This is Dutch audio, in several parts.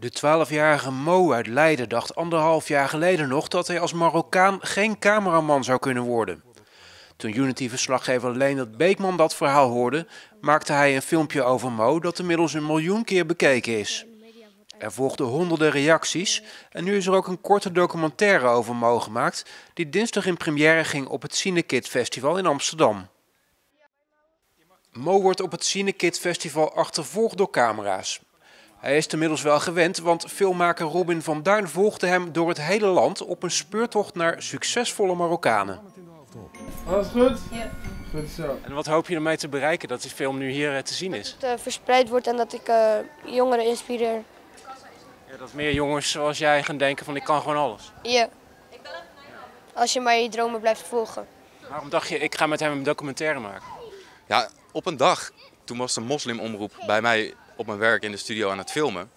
De 12-jarige Mo uit Leiden dacht anderhalf jaar geleden nog dat hij als Marokkaan geen cameraman zou kunnen worden. Toen Unity-verslaggever Leendert Beekman dat verhaal hoorde, maakte hij een filmpje over Mo dat inmiddels een miljoen keer bekeken is. Er volgden honderden reacties en nu is er ook een korte documentaire over Mo gemaakt die dinsdag in première ging op het Cinekid Festival in Amsterdam. Mo wordt op het Cinekid Festival achtervolgd door camera's. Hij is inmiddels wel gewend, want filmmaker Robin van Duin volgde hem door het hele land op een speurtocht naar succesvolle Marokkanen. Alles goed? Ja. Goed zo. En wat hoop je ermee te bereiken dat die film nu hier eh, te zien is? Het uh, verspreid wordt en dat ik uh, jongeren inspireer. Ja, dat meer jongens zoals jij gaan denken van ik kan gewoon alles. Ja. Als je maar je dromen blijft volgen. Waarom dacht je ik ga met hem een documentaire maken? Ja, op een dag, toen was de moslimomroep bij mij op mijn werk in de studio aan het filmen.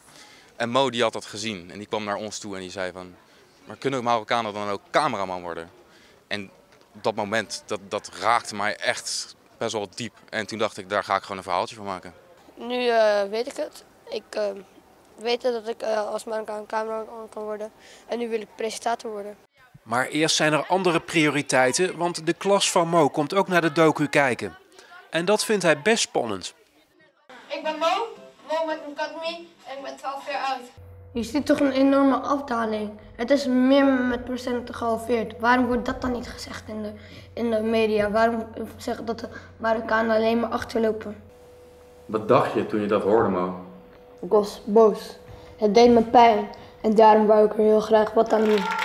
En Mo die had dat gezien en die kwam naar ons toe en die zei van... Maar kunnen Marokkanen dan ook cameraman worden? En op dat moment, dat, dat raakte mij echt best wel diep. En toen dacht ik, daar ga ik gewoon een verhaaltje van maken. Nu uh, weet ik het. Ik uh, weet dat ik uh, als Marokkaan cameraman kan worden. En nu wil ik presentator worden. Maar eerst zijn er andere prioriteiten, want de klas van Mo komt ook naar de docu kijken. En dat vindt hij best spannend. Ik ben Mo, Met een en ik ben 12 jaar oud. Je ziet toch een enorme afdaling. Het is meer met procenten gehalveerd. Waarom wordt dat dan niet gezegd in de, in de media? Waarom zeggen dat de Marokkanen alleen maar achterlopen? Wat dacht je toen je dat hoorde, Mo? Ik was boos. Het deed me pijn. En daarom wou ik er heel graag wat aan doen.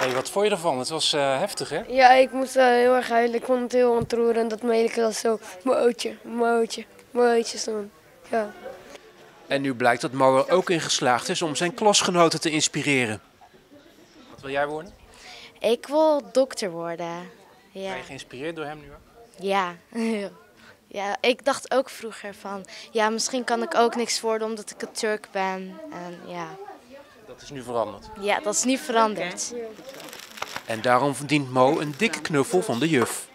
Hey, wat vond je ervan? Het was uh, heftig, hè? Ja, ik moest uh, heel erg huilen. Ik vond het heel ontroerend dat mijn hele klas zo mootje, mootje, mootje stond. Ja. En nu blijkt dat Mo er ook in geslaagd is om zijn klasgenoten te inspireren. Wat wil jij worden? Ik wil dokter worden. Ja. Ben je geïnspireerd door hem nu? Ja. ja, ik dacht ook vroeger van, ja, misschien kan ik ook niks worden omdat ik een Turk ben. En ja. Dat is nu veranderd? Ja, dat is nu veranderd. En daarom verdient Mo een dikke knuffel van de juf.